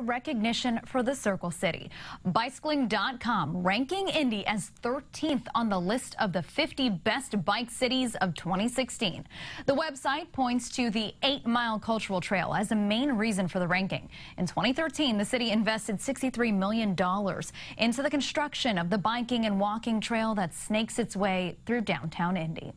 recognition for the Circle City. Bicycling.com ranking Indy as 13th on the list of the 50 best bike cities of 2016. The website points to the 8-mile cultural trail as a main reason for the ranking. In 2013, the city invested $63 million into the construction of the biking and walking trail that snakes its way through downtown Indy.